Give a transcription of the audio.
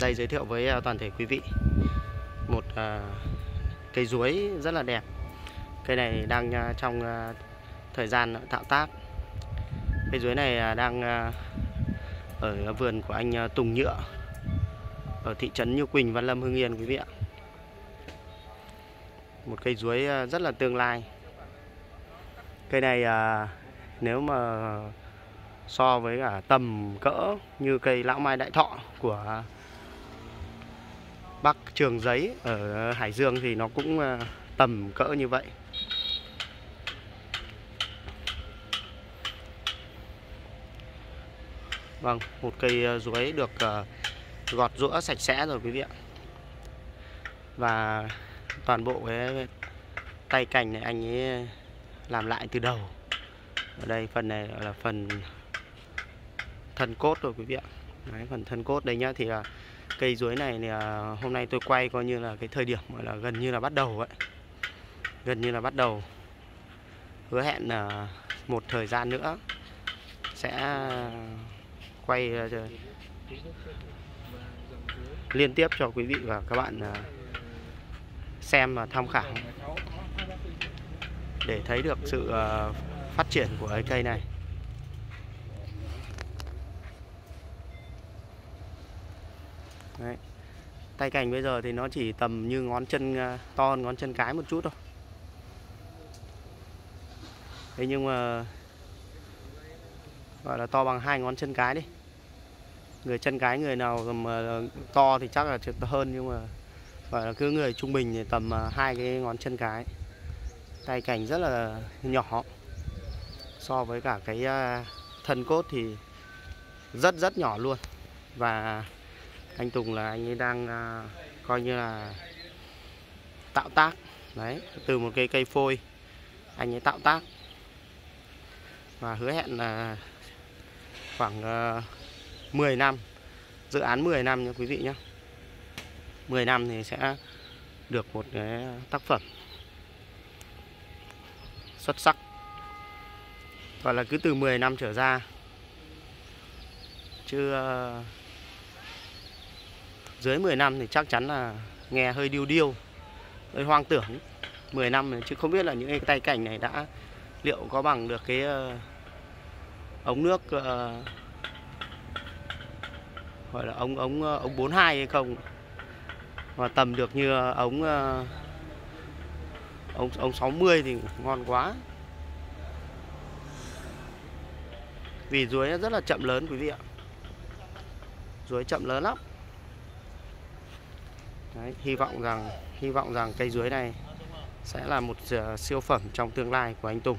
đây giới thiệu với à, toàn thể quý vị. Một à, cây ruối rất là đẹp. Cây này đang à, trong thời gian tạo tác. Cây ruối này đang ở vườn của anh Tùng Nhựa, ở thị trấn Như Quỳnh, Văn Lâm, Hưng Yên, quý vị ạ. Một cây ruối rất là tương lai. Cây này nếu mà so với cả tầm cỡ như cây lão mai đại thọ của Bắc Trường Giấy ở Hải Dương thì nó cũng à, tầm cỡ như vậy. Vâng, một cây à, ruối được à, gọt rũa sạch sẽ rồi quý vị ạ. Và toàn bộ cái tay cành này anh ấy làm lại từ đầu. Ở đây phần này là phần thân cốt rồi quý vị ạ. Đấy, phần thân cốt đây nhá. Thì là cây dưới này thì à, hôm nay tôi quay coi như là cái thời điểm gọi là gần như là bắt đầu ấy. Gần như là bắt đầu. Hứa hẹn là một thời gian nữa sẽ quay à, liên tiếp cho quý vị và các bạn à, xem và tham khảo để thấy được sự phát triển của cái cây này. Đấy. Tay cành bây giờ thì nó chỉ tầm như ngón chân ờ, to hơn ngón chân cái một chút thôi. Thế nhưng mà gọi là to bằng hai ngón chân cái đi. Người chân cái người nào mà to thì chắc là hơn, nhưng mà gọi là cứ người trung bình thì tầm ờ, hai cái ngón chân cái. Tay cành rất là nhỏ. So với cả cái ờ, thân cốt thì rất rất nhỏ luôn. Và anh Tùng là anh ấy đang à, coi như là tạo tác. Đấy từ một cây cây phôi anh ấy tạo tác. Và hứa hẹn là khoảng ờ, à, 10 năm dự án 10 năm nha quý vị nhé 10 năm thì sẽ được một cái tác phẩm xuất sắc. Gọi là cứ từ 10 năm trở ra. Chứ à, dưới 10 năm thì chắc chắn là nghe hơi điêu điêu hơi hoang tưởng. 10 năm chứ không biết là những cái tay cảnh này đã liệu có bằng được cái uh, ống nước uh, gọi là ống ống uh, ống 42 hay không. Và tầm được như ống uh, ống ống 60 thì ngon quá. Vì ruồi nó rất là chậm lớn quý vị ạ. Ruồi chậm lớn lắm. Đấy, hy vọng rằng hy vọng rằng cây dưới này sẽ là một ờ, siêu phẩm trong tương lai của anh Tùng.